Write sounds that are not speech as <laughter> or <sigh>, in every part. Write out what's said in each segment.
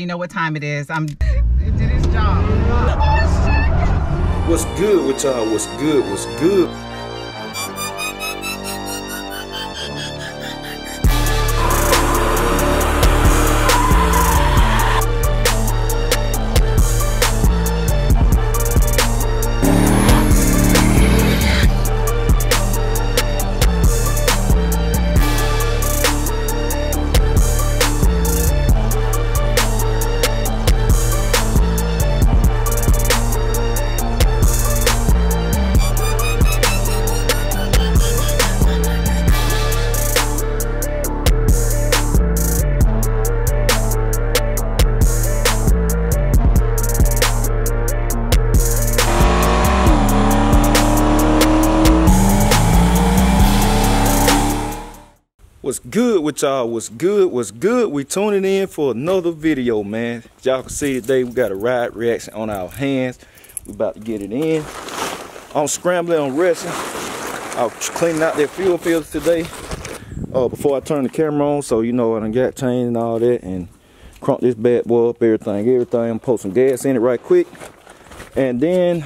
You know what time it is. I'm. It did its job. What's good with y'all? What's good? What's good? Good with y'all? What's good? What's good? We tuning in for another video, man. Y'all can see today, we got a ride reaction on our hands. We about to get it in. I'm scrambling, I'm resting. I'm cleaning out their fuel filters today. Uh, before I turn the camera on, so you know I done got changed and all that, and crunk this bad boy up, everything, everything. I'm put some gas in it right quick, and then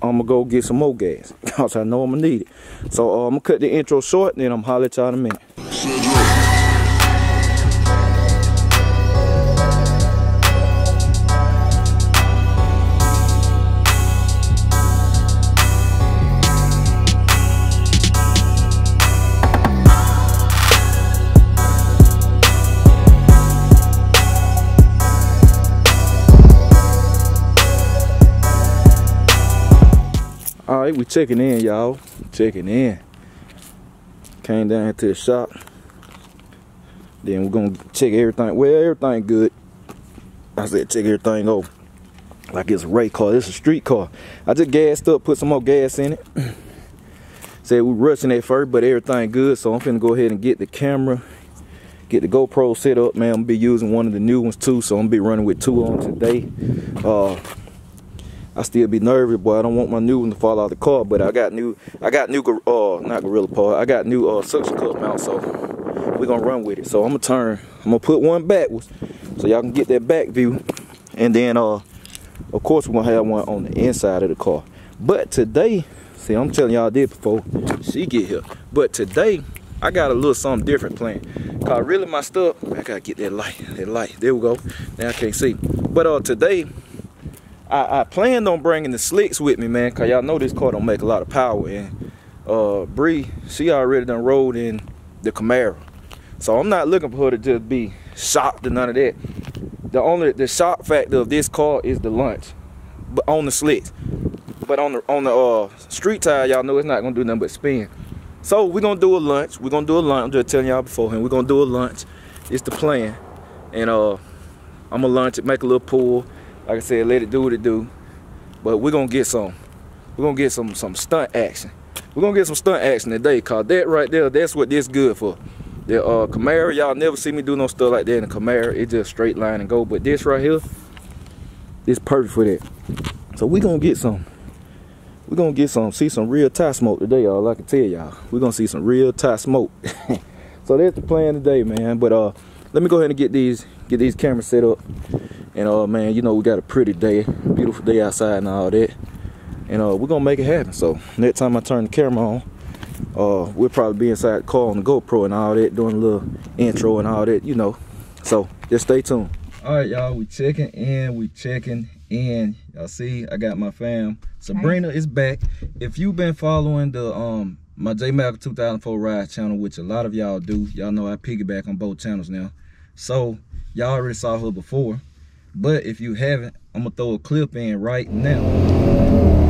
I'm gonna go get some more gas <laughs> because I know I'm gonna need it. So uh, I'm gonna cut the intro short, and then I'm holler at y'all in a minute. All right, we checking in, y'all. Checking in. Came down to the shop. Then we're gonna check everything. Well, everything good. I said check everything over. Like it's a race car. It's a street car. I just gassed up, put some more gas in it. <clears throat> said we rushing at first, but everything good. So I'm finna go ahead and get the camera, get the GoPro set up, man. I'm gonna be using one of the new ones too. So I'm gonna be running with two on today. Uh, I still be nervous, boy. I don't want my new one to fall out of the car, but I got new, I got new, uh, not gorilla part. I got new uh, suction cup mount, so we're gonna run with it. So I'm gonna turn, I'm gonna put one backwards, so y'all can get that back view, and then, uh, of course, we're gonna have one on the inside of the car. But today, see, I'm telling y'all this before she get here. But today, I got a little something different planned. Cause really my stuff, I gotta get that light, that light. There we go. Now I can't see. But uh, today. I, I planned on bringing the slicks with me, man, cause y'all know this car don't make a lot of power. And uh, Bree, she already done rode in the Camaro, so I'm not looking for her to just be shocked or none of that. The only the shock factor of this car is the lunch, but on the slicks. But on the on the uh, street tire, y'all know it's not gonna do nothing but spin. So we're gonna do a lunch. We're gonna do a lunch. I'm just telling y'all beforehand. We're gonna do a lunch. It's the plan, and uh, I'm gonna lunch it, make a little pool like I said, let it do what it do. But we're gonna get some, we're gonna get some some stunt action. We're gonna get some stunt action today, cause that right there, that's what this good for. The uh, Camaro, y'all never see me do no stuff like that in a Camaro. It just straight line and go. But this right here, it's perfect for that. So we gonna get some. We're gonna get some, see some real tie smoke today, y'all. I can tell y'all. We're gonna see some real tie smoke. <laughs> so that's the plan today, man. But uh, let me go ahead and get these get these cameras set up. And uh man, you know we got a pretty day, beautiful day outside and all that. And uh we're gonna make it happen. So next time I turn the camera on, uh we'll probably be inside the car on the GoPro and all that, doing a little intro and all that, you know. So just stay tuned. Alright y'all, we checking in, we checking in. Y'all see I got my fam. Sabrina is back. If you've been following the um my JMalcom 2004 Ride channel, which a lot of y'all do, y'all know I piggyback on both channels now. So y'all already saw her before. But if you haven't, I'm gonna throw a clip in right now.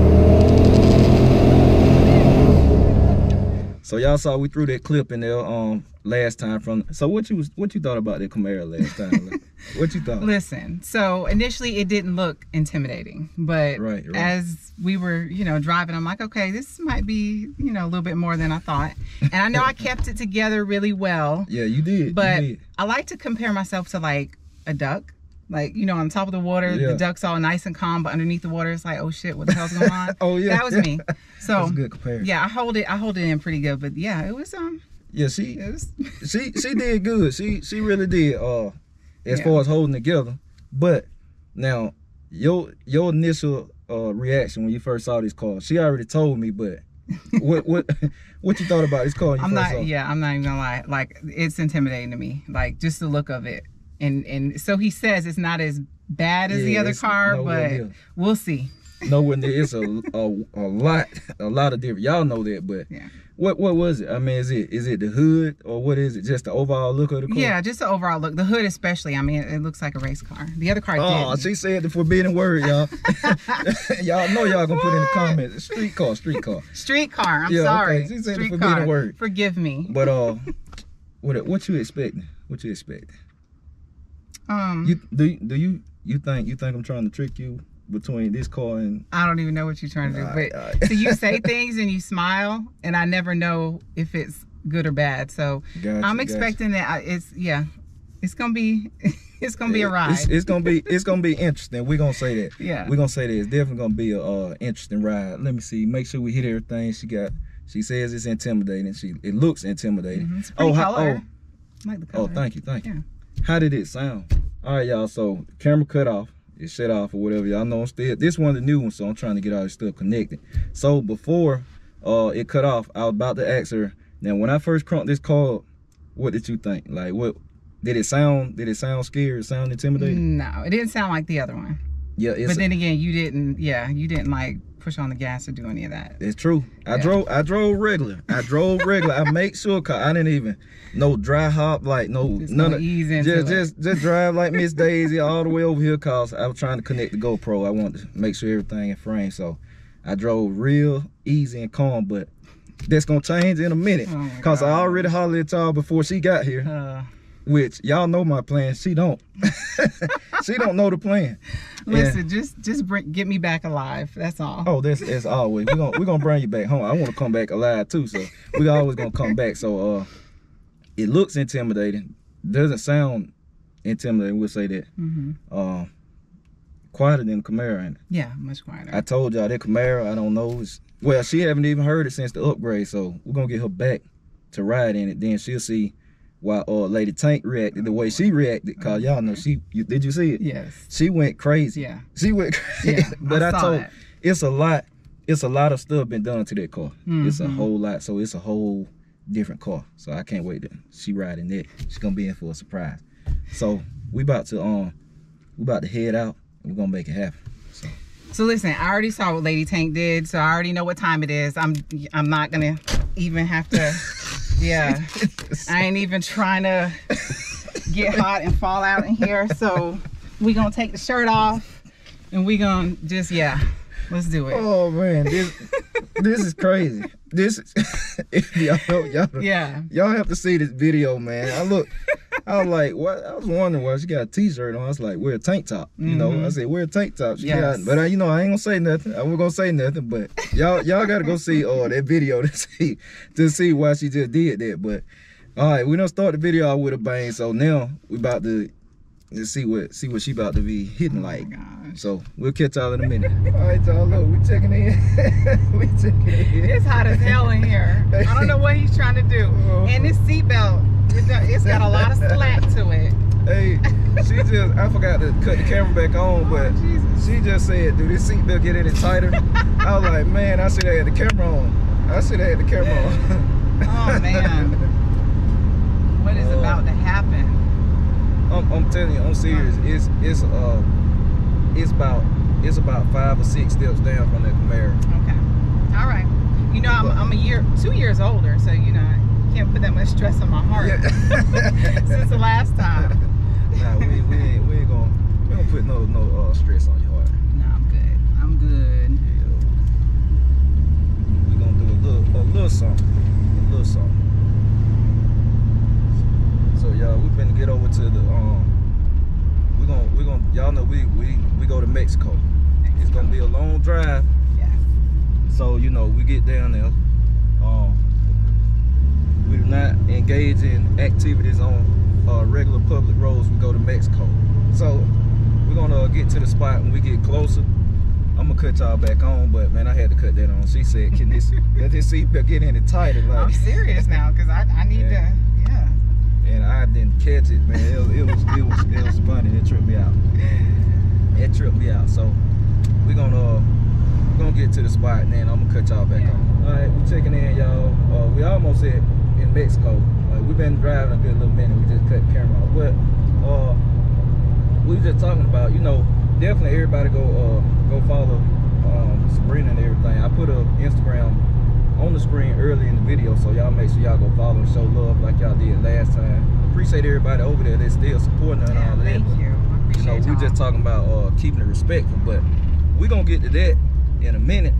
So y'all saw we threw that clip in there um last time from so what you was what you thought about that Camaro last time? <laughs> what you thought? Listen, so initially it didn't look intimidating, but Right, right. as we were, you know, driving, I'm like, okay, this might be, you know, a little bit more than I thought. And I know I <laughs> kept it together really well, Yeah, you did. you but did. I like to compare myself to like a duck. Like, you know, on top of the water, Yeah. the duck's all nice and calm, but underneath the water, it's like, oh shit, what the hell's going on? <laughs> Oh, yeah. That was me. <laughs> So That's good comparison. yeah, I hold it I hold it in pretty good. But yeah, it was um Yeah, she was <laughs> she she did good. She she really did. Uh, as Yeah. far as holding together, But now your your initial uh, reaction when you first saw this car, she already told me, but what what what you thought about this car? I'm not. Yeah, I'm not even gonna lie. Like it's intimidating to me. Like just the look of it. And and so he says it's not as bad as the other car, but near. we'll see. nowhere near. It's a, <laughs> a a lot a lot of different. Y'all know that, but Yeah. what what was it? I mean, is it is it the hood or what is it? Just the overall look of the car? Yeah, just the overall look. The hood, especially. I mean, it, it looks like a race car. The other car Oh, didn't. she said the forbidden word, y'all. <laughs> y'all know y'all gonna put in the comments. Street car, street car. Street car. I'm Yeah, okay. sorry. She said the Street forbidden car. word. Forgive me. But uh, <laughs> what what you expecting? What you expect? Um, You do you- do you you think you think I'm trying to trick you between this car and I don't even know what you're trying to do. Alright, but alright. so you say <laughs> things and you smile, and I never know if it's good or bad. So Gotcha, I'm gotcha. expecting that I- it's yeah, it's gonna be <laughs> it's gonna be a ride. It's, it's gonna be it's gonna be interesting. We're gonna say that. <laughs> Yeah. We're gonna say that it's definitely gonna be a uh, interesting ride. Let me see. Make sure we hit everything. She got. She says it's intimidating. She it looks intimidating. Mhm, a oh, how, color. oh, I like the oh, thank you, thank you. Yeah. How did it sound? All right, y'all. So camera cut off. It shut off or whatever. Y'all know I'm still. This one the new one, so I'm trying to get all this stuff connected. So before uh it cut off, I was about to ask her. Now, when I first crunked this car, what did you think? Like, what did it sound? Did it sound scary? Sound intimidating? No, it didn't sound like the other one. Yeah, it's but then again, you didn't. Yeah, you didn't like push on the gas or do any of that. It's true. I Yeah. drove. I drove regular. I drove regular. I make sure. Cause I didn't even no dry hop like no Just none of. ease into Just it. just just drive like Miss Daisy all the way over here. Cause I was trying to connect the GoPro. I wanted to make sure everything in frame. So I drove real easy and calm. But that's gonna change in a minute. Oh Cause I already hollered at y'all before she got here. Uh, Which y'all know my plan. She don't. <laughs> she don't know the plan. listen, just just bring get me back alive. That's all. Oh, that's as always. We're gonna we're gonna bring you back home. I want to come back alive too, so we always gonna come back. So uh it looks intimidating. Doesn't sound intimidating, we'll say that. hmm Um quieter than Camaro and Yeah, much quieter. I told y'all that Camaro, I don't know. Is, well, she haven't even heard it since the upgrade, so we're gonna get her back to ride in it. Then she'll see why uh Lady Tank reacted the way she reacted. Cause y'all know she you, did you see it? yes. She went crazy. Yeah. She went <laughs> crazy. Yeah. <laughs> but I, saw told that. it's a lot. It's a lot of stuff been done to that car. It's a Mhm. whole lot. So it's a whole different car. So I can't wait to she riding it. She's gonna be in for a surprise. So we about to um we about to head out and we're gonna make it happen. So So listen, I already saw what Lady Tank did, so I already know what time it is. I'm I'm not gonna even have to. <laughs> Yeah, I ain't even trying to get hot and fall out in here. So we gonna take the shirt off, and we gonna just yeah, let's do it. Oh man, this this is crazy. This is <laughs> y'all, y'all, Yeah. y'all have to see this video, man. I look, I was like, what? I was wondering why she got a t-shirt on. I was like, wear a tank top. You know, I Mhm. said, wear a tank top. She Yes. got, but I, you know, I ain't gonna say nothing. I wasn't gonna say nothing. But y'all, y'all gotta go see uh that video to <laughs> see to see why she just did that. But all right, we don't start the video out with a bang. So now we about to just see what see what she about to be hitting like. Oh my gosh. So we'll catch y'all in a minute. <laughs> All right, y'all. Look, we checking in. <laughs> we checking in. It's hot as hell in here. I don't know what he's trying to do. Oh. And this seatbelt, it's got- it's got a lot of slack to it. Hey, <laughs> she just, I forgot to cut the camera back on, oh, but Oh, Jesus. she just said, do this seatbelt get any tighter? I was like, man, I should have had the camera on. I should have had the camera on. Oh, man. What is Oh. about to happen? I'm, I'm serious. It's, it's, uh, it's about, it's about five or six steps down from that Camaro. Okay. All right. You know, I'm, I'm a year, two years older, so you know, I can't put that much stress on my heart <laughs> since the last time. <laughs> nah, we, we ain't, we ain't gonna, we gonna put no, no uh, stress on your heart. No, I'm good. I'm good. Yeah. We gonna do a little, a little something, a little something. So y'all, we finna get over to the um. We gonna, we gonna, y'all know we we we go to Mexico. It's gonna be a long drive, Yeah. so you know we get down there. Um, we do not engage in activities on uh, regular public roads. We go to Mexico. So we're gonna get to the spot when we get closer. I'm gonna cut y'all back on, but man, I had to cut that on. She said, "Can this <laughs> let this seatbelt get any tighter?" I'm serious now because I, I need Yeah. to. And I didn't catch it, man. It, it was it was it was funny. It tripped me out. So we gonna uh, we gonna get to the spot and then I'm gonna cut y'all back Yeah. on. All right, we checking in, y'all. Uh, we almost at in Mexico. Uh, we've been driving a good little minute. We just cut the camera off, but uh, we just talking about, you know, definitely everybody uh go follow um, Sabrina and everything. I put a Instagram on the screen early in the video, so y'all make sure y'all go follow and show love like y'all did last time. Appreciate everybody over there that's still supporting and Yeah, all of that. thank you. I You know, we just talking about uh, keeping it respectful, but we gonna get to that in a minute.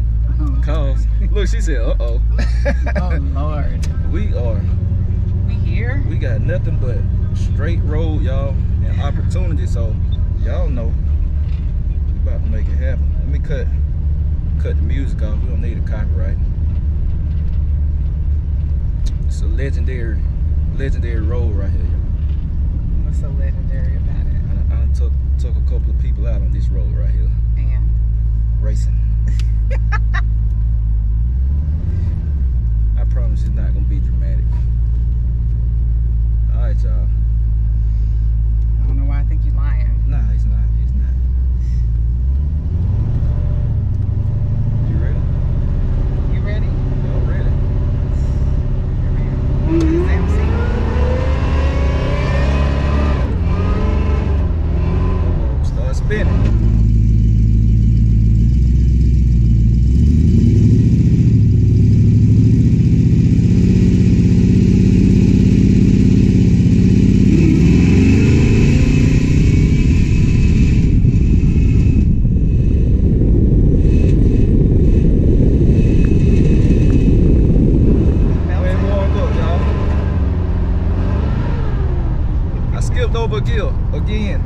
<laughs> Cause look, she said, "Uh oh, <laughs> oh Lord. we are We here? we got nothing but straight road, y'all, and opportunity. So y'all know we about to make it happen. Let me cut cut the music off. We don't need a copyright. It's a legendary legendary road right here. y'all. What's so legendary about it? I, I took took a couple of people out on this road right here, And racing. <laughs> I promise it's not gonna be dramatic. All right, y'all. I don't know why I think you're lying. Nah, it's not. It's not. You ready? You ready? Y'all ready? This is MC. Uh-oh, Start spinning. Belt Way it. warmed up, y'all. I skipped over a gear again.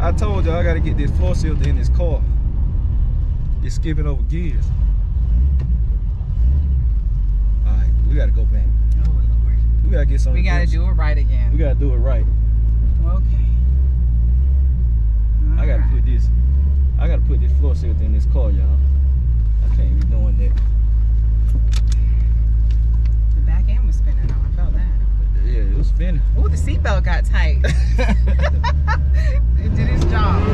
I told y'all I gotta get this floor sealed in this car. It's skipping over gears. Alright, we gotta go back. Oh Lord. We gotta get some We gotta do it right again. We gotta do it right. Okay. I gotta Alright. put this. I gotta put this floor sealed in this car, y'all. I can't be doing that. The back end was spinning. I felt that. Yeah, it was spinning. Ooh, the seatbelt got tight. <laughs> it did its job.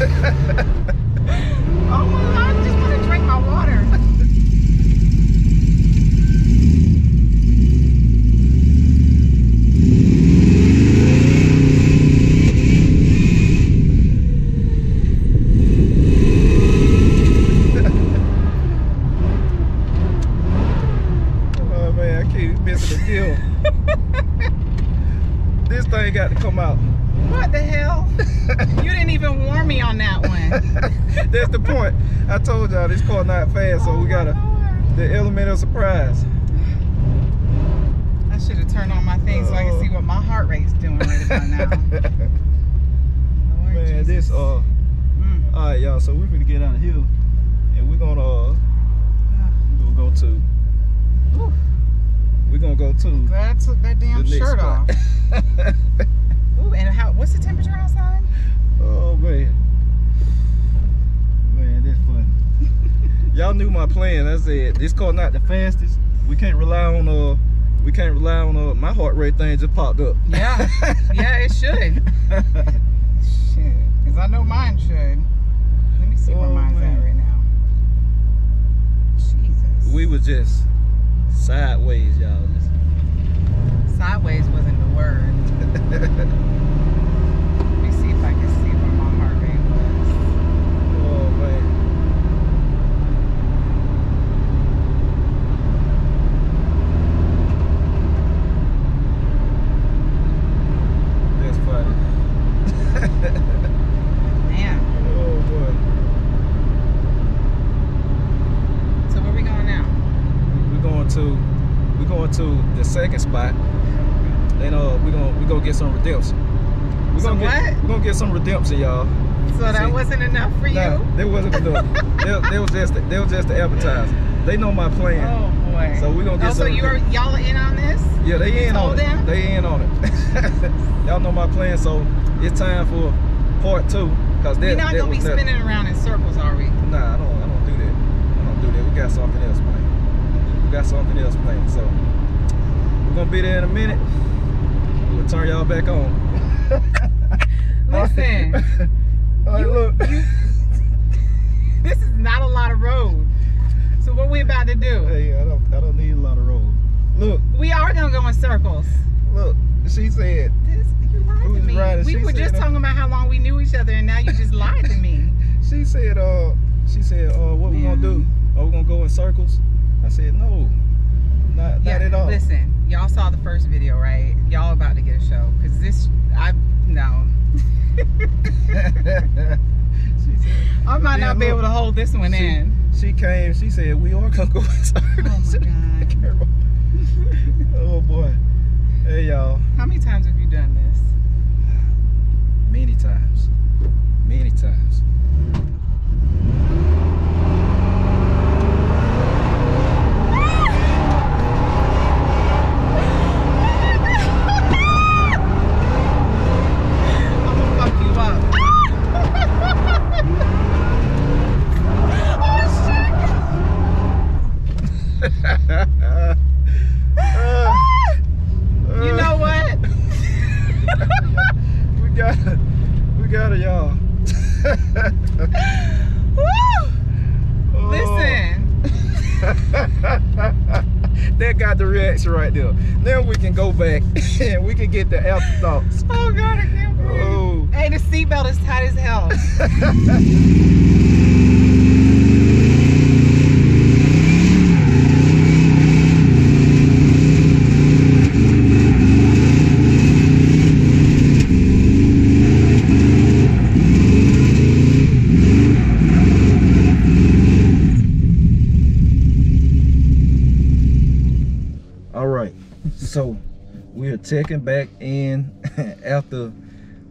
oh my god, I just want to drink my water. Oh man, I keep missing the deal. this thing got to come out. What the hell? <laughs> You didn't even warn me on that one. <laughs> That's the point. I told y'all this car not fast, so Oh we gotta Lord. the element of surprise. I should have turned on my thing so I can see what my heart rate's doing right about now. <laughs> Lord man, this uh, Mm. all right, y'all. So we're gonna get out of here, and we're gonna uh, we're gonna go to we're gonna go to Glad I took that damn shirt off. Ooh, and how? What's the temperature outside? oh man, man, that's fun. <laughs> y'all knew my plan. I said this car not the fastest. We can't rely on uh, we can't rely on uh, my heart rate thing just popped up. Yeah, yeah, it should. <laughs> Shit, because I know mine should. Let me see where Oh, mine's man. at right now. Jesus. we was just sideways, y'all. Sideways wasn't the word. <laughs> Let me see if I can see where my heart rate was. Oh man. That's funny. <laughs> Oh boy. so where we going now? We're going to we're going to the second spot. Then uh we're gonna we gonna get some redemption. We're Some gonna get what? we're gonna get some redemption, y'all. So that See. wasn't enough for you? Nah, wasn't enough. <laughs> that, that was just they was just the advertising. They know my plan. Oh boy. So we gonna get Oh, so you are y'all in on this? Yeah, they in on it. them? They in on it. <laughs> Y'all know my plan, so it's time for part two. Cause that, We're not that gonna be nothing. spinning around in circles, are we? Nah, I don't. I don't do that. I don't do that. We got something else planned. We got something else planned. So we're gonna be there in a minute. Turn y'all back on. <laughs> Listen, <laughs> You- look. <laughs> this is not a lot of road. So what we about to do? Hey, I don't, I don't need a lot of road. Look, We are gonna go in circles. look. She said, This, you lied to me. riding? We were just talking about how long we knew each other, and now you just lied to me. she said, uh, she said, uh, what we gonna do? Are we gonna go in circles? I said, no, not, not at all. Listen, y'all saw the first video, right? Y'all about to get a show because this, I no, she <laughs> said, I might not be able to hold this one she- in. she came, she said, we are gonna go in circles. Oh my <laughs> God. Carol. <laughs> oh boy. Hey y'all. How many times have you done this? Many times. Many times. I'm gonna fuck you up. Uh, You know what? we got it. We got it, y'all. Woo! Oh. Listen, that reaction right there. Now we can go back <laughs> and we can get the afterthoughts. oh god, I can't breathe. Oh. Hey, the seatbelt is tight as hell. <laughs> All right, so we're checking back in <laughs> after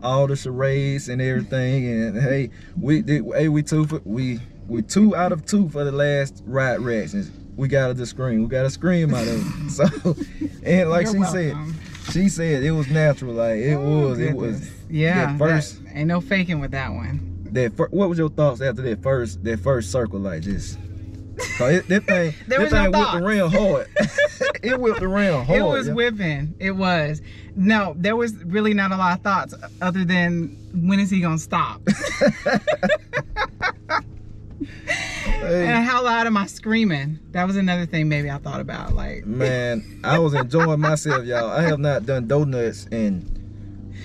all the charades and everything, and hey, we did. Hey, we two for we we two out of two for the last ride reactions. We got the scream. We got a scream out of it. <laughs> So, and like You're she welcome. said, she said it was natural. Like it Oh, was. It was. Yeah. first- ain't no faking with that one. That fir- what was your thoughts after that first that first circle like just? Cause it, that thing, <laughs> that was no thing whipped around hard. It whipped around hard. it was yeah. whipping. It was. No, there was really not a lot of thoughts other than when is he gonna stop? <laughs> <laughs> Hey. and how loud am I screaming? That was another thing maybe I thought about. Like Man, I was enjoying myself, y'all. I have not done donuts and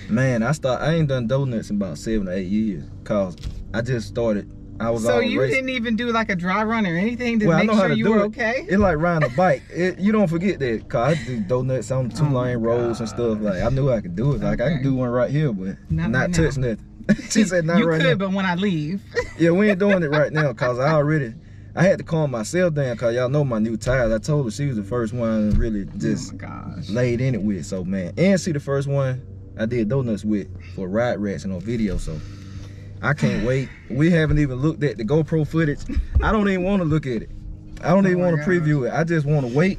man, I start I ain't done donuts in about seven or eight years. Cause I just started. I was So you racing. didn't even do like a dry run or anything to Well, I make sure to you were it. okay? It's like riding a bike. <laughs> It, you don't forget that. Cause I do donuts on two Oh lane roads and stuff. Like I knew I could do it. Like I Okay. can do one right here, but Not not, right now. touch nothing. <laughs> she <laughs> said not you right could, now. but when I leave, Yeah, we ain't doing it right now cause I already I had to calm myself down cause y'all know my new tires. I told her she was the first one really oh, just oh laid in it with. So man, and see the first one I did donuts with for ride rats and on video. So I can't wait. We haven't even looked at the GoPro footage. I don't even want to look at it. I don't Oh even want to preview it. I just want to wait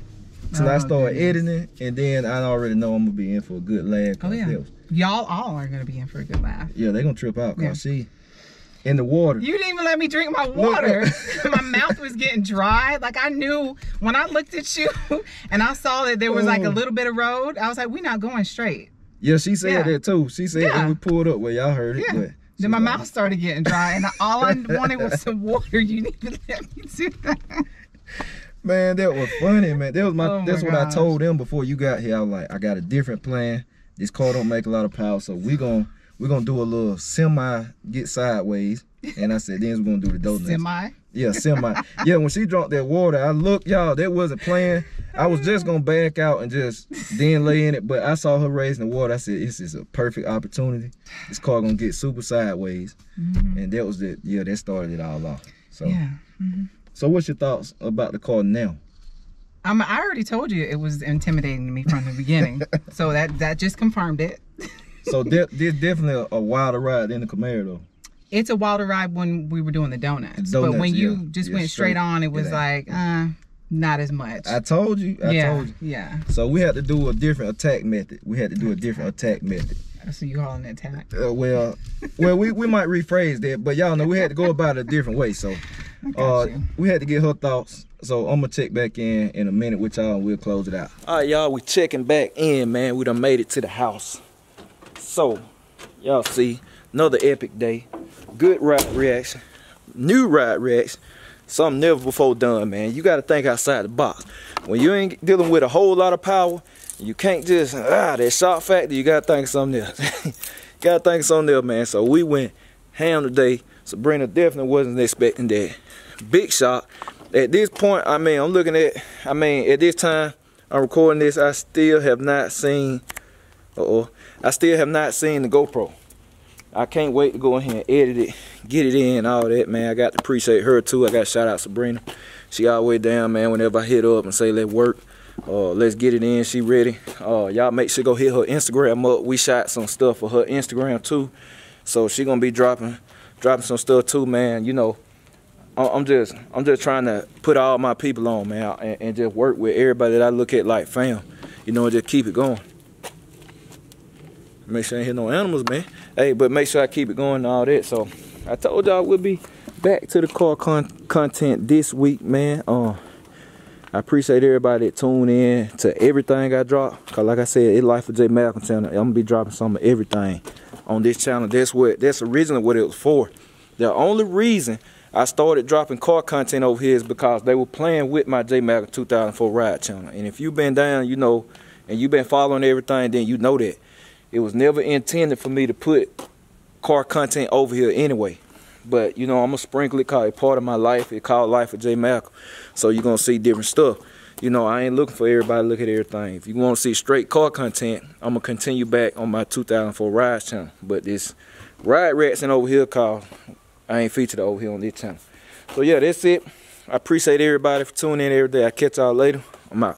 till I Oh, start goodness. editing, and then I already know I'm gonna be in for a good laugh. Oh yeah. Y'all all are gonna be in for a good laugh. yeah, they gonna trip out cause Yeah. she in the water. You didn't even let me drink my water. <laughs> <laughs> my mouth was getting dry. Like I knew when I looked at you <laughs> and I saw that there was like a Oh. little bit of road, I was like, we're not going straight. Yeah, she said Yeah. that too. She said Yeah. when we pulled up, well, y'all heard it, Yeah. but Then my mouth started getting dry, and all I <laughs> wanted was some water. You didn't even let me do that. Man, that was funny, man. That was my. Oh my that's what gosh. I told them before you got here. I was like, I got a different plan. This car don't make a lot of power, so we gon' we gonna do a little semi get sideways. And I said, then we're gonna do the donuts. Semi. Yeah, semi. yeah, when she drank that water, I looked, y'all. That wasn't planned. I was just gonna back out and just then lay in it, but I saw her raising the water. I said, this is a perfect opportunity. This car gonna get super sideways, Mhm. and that was it. Yeah, that started it all off. So, Yeah. Mhm. so what's your thoughts about the car now? Um, I already told you it was intimidating to me from the beginning, <laughs> so that that just confirmed it. So de- this definitely a, a wilder ride than the Camaro though. It's a wilder ride when we were doing the donuts, The but donuts, when you yeah. just Yeah, went straight, straight. on, it was like, uh, not as much. I told you. I yeah, told you. yeah. So we had to do a different attack method. We had to do a different attack method. So you calling it attack? Uh, well, well, we, we might rephrase that, but y'all know we had to go about it a different way. So <laughs> uh, you. we had to get her thoughts. So I'm gonna check back in in a minute with y'all, and we'll close it out. All right, y'all, we checking back in, man. We done made it to the house. So Y'all see, another epic day. Good ride reaction. New ride reaction. Something never before done, man. You got to think outside the box. When you ain't dealing with a whole lot of power, you can't just, ah, that shot factor, you got to think something else. <laughs> got to think something else, man. So we went ham today. Sabrina definitely wasn't expecting that. Big shot. At this point, I mean, I'm looking at, I mean, at this time, I'm recording this, I still have not seen, uh-oh, I still have not seen the GoPro. I can't wait to go in here and edit it, get it in, all that, man. I got to appreciate her, too. I got to shout out Sabrina. She always down, man, whenever I hit up and say, let's work. Uh, let's get it in. She ready. Uh, y'all make sure go hit her Instagram up. We shot some stuff for her Instagram, too. So she going to be dropping dropping some stuff, too, man. You know, I'm just I'm just trying to put all my people on, man, and, and, just work with everybody that I look at like fam. You know, just keep it going. Make sure I ain't hit no animals, man. Hey, but make sure I keep it going and all that. So I told y'all we'll be back to the car con content this week, man. Uh, I appreciate everybody that tuned in to everything I drop. Cause like I said, it's Life of JMalcom channel. I'm gonna be dropping some of everything on this channel. That's what that's originally what it was for. The only reason I started dropping car content over here is because they were playing with my J Mac 2004 ride channel. And if you've been down, you know, and you've been following everything, then you know that. It was never intended for me to put car content over here anyway. But, you know, I'm going to sprinkle it called a part of my life. It called Life of J Mac. So you're going to see different stuff. You know, I ain't looking for everybody to look at everything. If you want to see straight car content, I'm going to continue back on my 2004 ride channel. But this ride racing over here called I ain't featured over here on this channel. So yeah, that's it. I appreciate everybody for tuning in every day. I catch y'all later. I'm out.